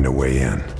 find a way in.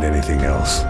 Find anything else.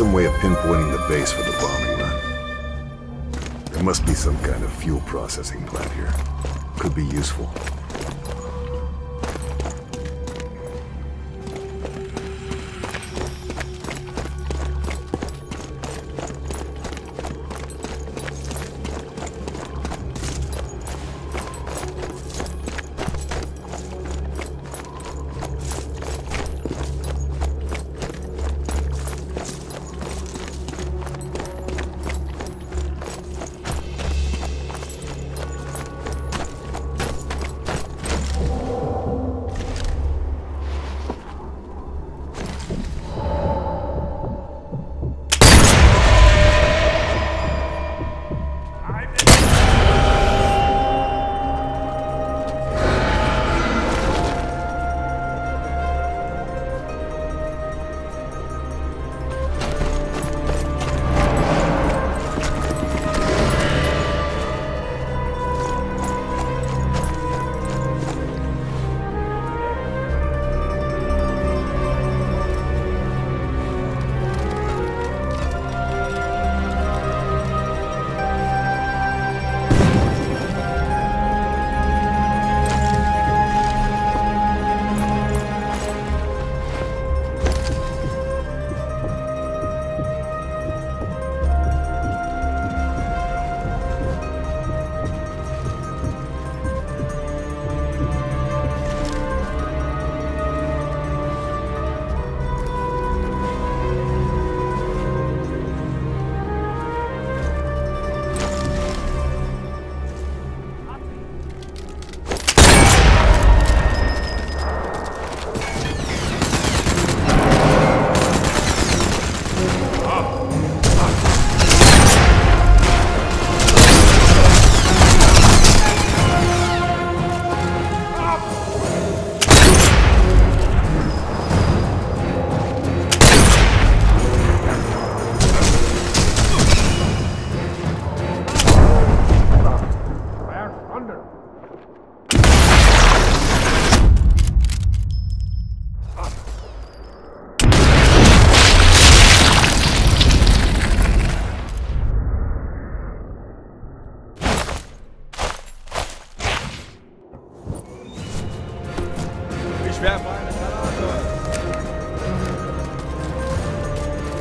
Some way of pinpointing the base for the bombing run. There must be some kind of fuel processing plant here. Could be useful.